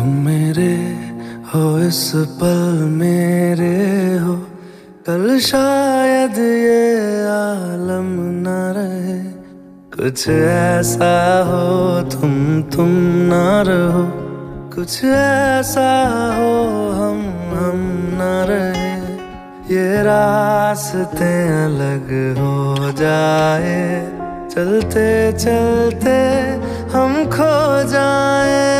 तुम मेरे हो, इस पल मेरे हो। कल शायद ये आलम न रहे। कुछ ऐसा हो, तुम तुम ना रहो। कुछ ऐसा हो, हम हम न रहे। ये रास्ते अलग हो जाए। चलते चलते हम खो जाए।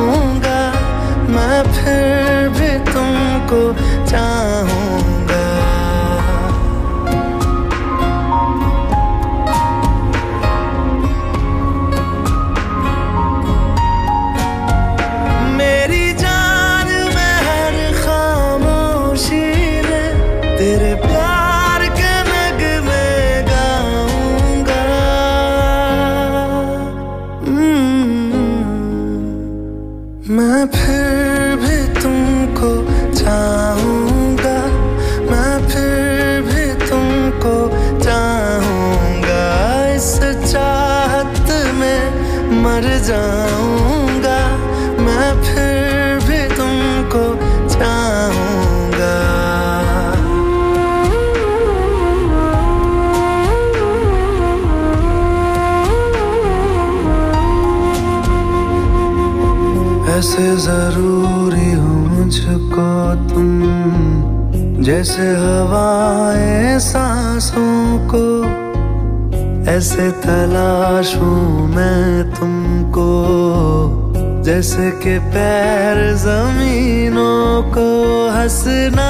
फिर भी तुमको ऐसे ज़रूरी हो मुझको तुम जैसे हवाएँ सांसों को, ऐसे तलाशूं मैं तुमको। जैसे के पैर जमीनों को हंसना।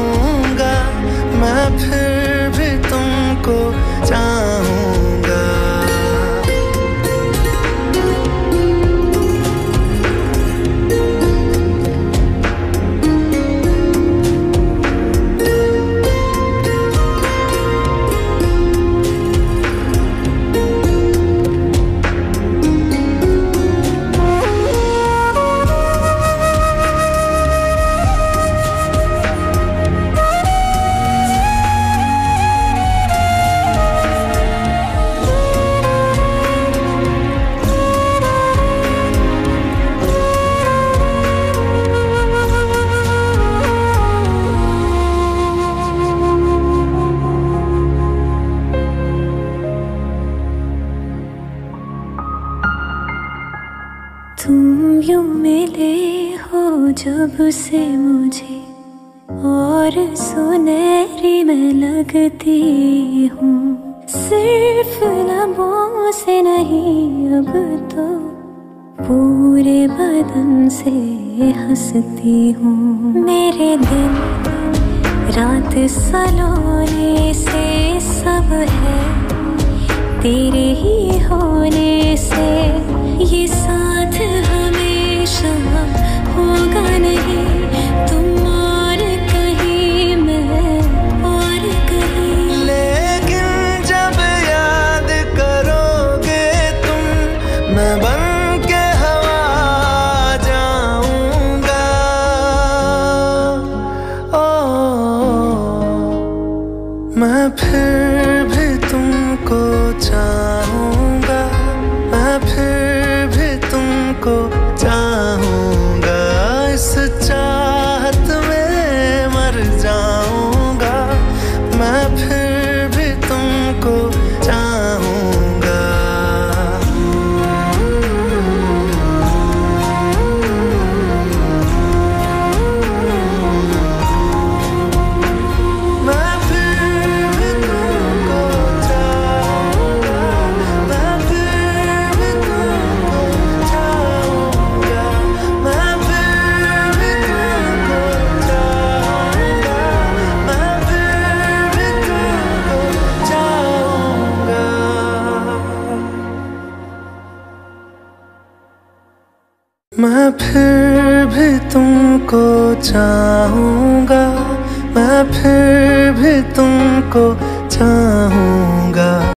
हो जब से मुझे और सुनहरी मैं लगती हूँ। सिर्फ़ लबों से नहीं, अब तो पूरे बदन से हंसती हूँ। मेरे दिन, रात सलोने से सब है। तेरे ही होने से ये साथ हमेशा होगा नहीं। तुम मैं फिर भी तुमको चाहूँगा। मैं फिर भी तुमको चाहूँगा।